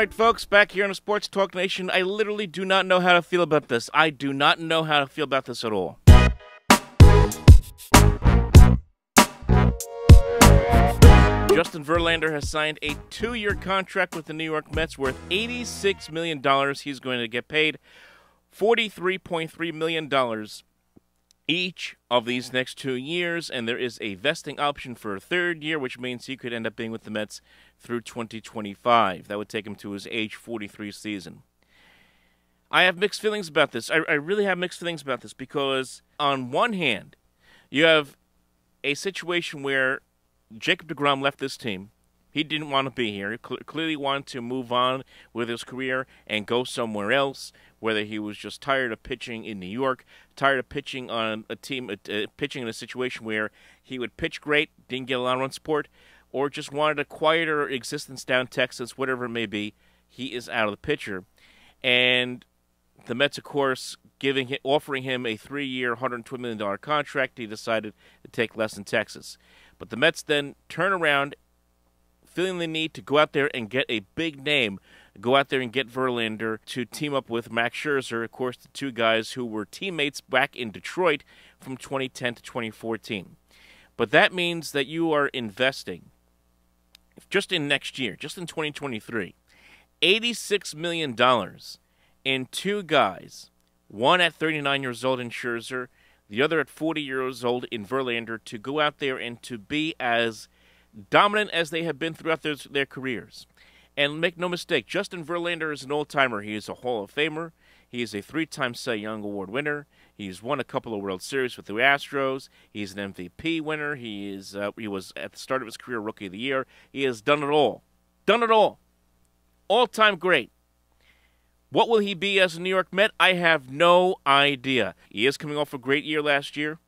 right, folks, back here on Sports Talk Nation. I literally do not know how to feel about this. I do not know how to feel about this at all. Justin Verlander has signed a two year contract with the New York Mets worth $86 million. He's going to get paid $43.3 million each of these next two years, and there is a vesting option for a third year, which means he could end up being with the Mets through 2025. That would take him to his age 43 season. I have mixed feelings about this. I, I really have mixed feelings about this because, on one hand, you have a situation where Jacob deGrom left this team. He didn't want to be here. He cl- clearly wanted to move on with his career and go somewhere else. Whether he was just tired of pitching in New York, tired of pitching on a team, uh, uh, pitching in a situation where he would pitch great, didn't get a lot of run support, or just wanted a quieter existence down Texas, whatever it may be, he is out of the picture. And the Mets, of course, giving him, offering him a three-year, $120 million contract, he decided to take less in Texas. But the Mets then turn around, feeling the need to go out there and get a big name, go out there and get Verlander to team up with Max Scherzer, of course, the two guys who were teammates back in Detroit from 2010 to 2014. But that means that you are investing just in next year, just in 2023, $86 million in two guys, one at 39 years old in Scherzer, the other at 40 years old in Verlander, to go out there and to be as dominant as they have been throughout their, their careers. And make no mistake, Justin Verlander is an old timer. He is a Hall of Famer. He is a three time Cy Young Award winner. He's won a couple of World Series with the Astros. He's an MVP winner. He is uh, he was at the start of his career Rookie of the Year. He has done it all. Done it all. All time great. What will he be as a New York Met? I have no idea. He is coming off a great year last year.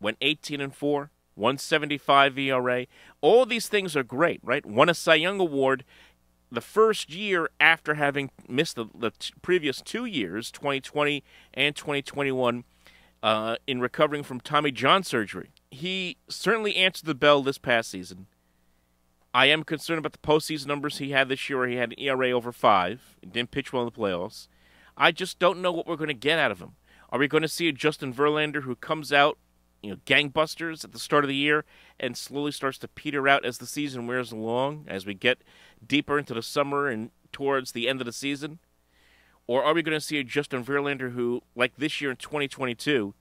Went 18 and 4, 175 ERA. All these things are great, right? Won a Cy Young Award the first year after having missed the, the t- previous two years, 2020 and 2021, uh, in recovering from Tommy John surgery. He certainly answered the bell this past season. I am concerned about the postseason numbers he had this year. He had an ERA over five. He didn't pitch well in the playoffs. I just don't know what we're going to get out of him. Are we going to see a Justin Verlander who comes out, you know, gangbusters at the start of the year and slowly starts to peter out as the season wears along, as we get deeper into the summer and towards the end of the season? Or are we going to see a Justin Verlander who, like this year in 2022,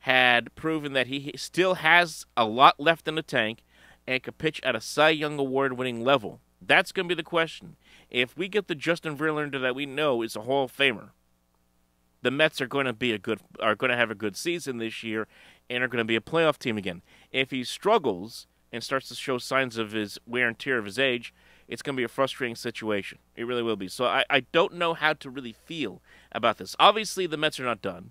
had proven that he still has a lot left in the tank and could pitch at a Cy Young Award winning level? That's going to be the question. If we get the Justin Verlander that we know is a Hall of Famer, the Mets are going to be a good are going to have a good season this year and are going to be a playoff team again. If he struggles and starts to show signs of his wear and tear of his age, it's going to be a frustrating situation. It really will be. So I, I don't know how to really feel about this. Obviously, the Mets are not done.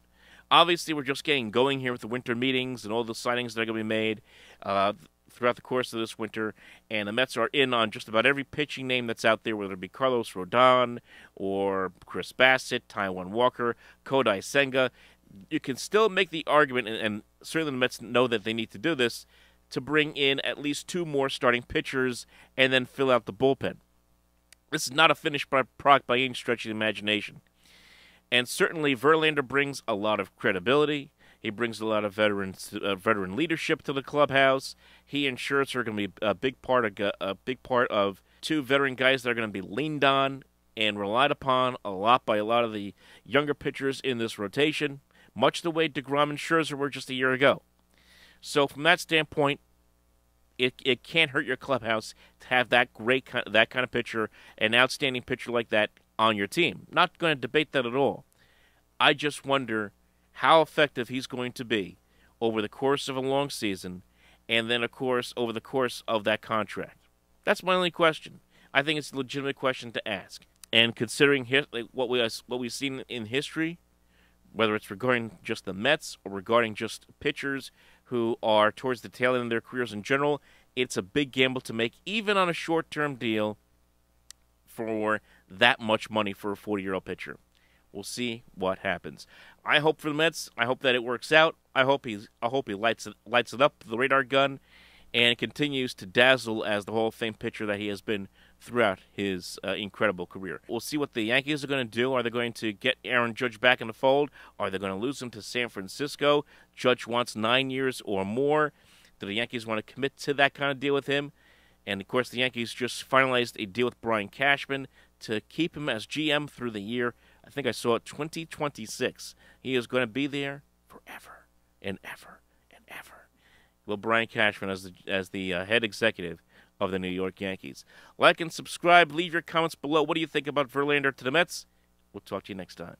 Obviously, we're just getting going here with the winter meetings and all the signings that are going to be made uh, throughout the course of this winter. And the Mets are in on just about every pitching name that's out there, whether it be Carlos Rodon or Chris Bassitt, Taijuan Walker, Kodai Senga. You can still make the argument, and, and certainly the Mets know that they need to do this to bring in at least two more starting pitchers and then fill out the bullpen. This is not a finished product by any stretch of the imagination. And certainly Verlander brings a lot of credibility. He brings a lot of veteran uh, veteran leadership to the clubhouse. He and they're going to be a big part of a big part of two veteran guys that are going to be leaned on and relied upon a lot by a lot of the younger pitchers in this rotation, much the way deGrom and Scherzer were just a year ago. So from that standpoint, it it can't hurt your clubhouse to have that great that kind of pitcher, an outstanding pitcher like that on your team. Not going to debate that at all. I just wonder how effective he's going to be over the course of a long season, and then of course over the course of that contract. That's my only question. I think it's a legitimate question to ask. And considering his, what we what we've seen in history, whether it's regarding just the Mets or regarding just pitchers who are towards the tail end of their careers in general, it's a big gamble to make, even on a short term deal, for that much money for a 40 year old pitcher. We'll see what happens. I hope for the Mets. I hope that it works out. I hope he's. I hope he lights it lights it up the radar gun, and continues to dazzle as the Hall of Fame pitcher that he has been throughout his uh, incredible career. We'll see what the Yankees are going to do. Are they going to get Aaron Judge back in the fold? Are they going to lose him to San Francisco? Judge wants nine years or more. Do the Yankees want to commit to that kind of deal with him? And of course, the Yankees just finalized a deal with Brian Cashman to keep him as GM through the year. I think I saw it 2026. He is going to be there forever and ever and ever. Well, Brian Cashman as the as the uh, head executive of the New York Yankees. Like and subscribe. Leave your comments below. What do you think about Verlander to the Mets? We'll talk to you next time.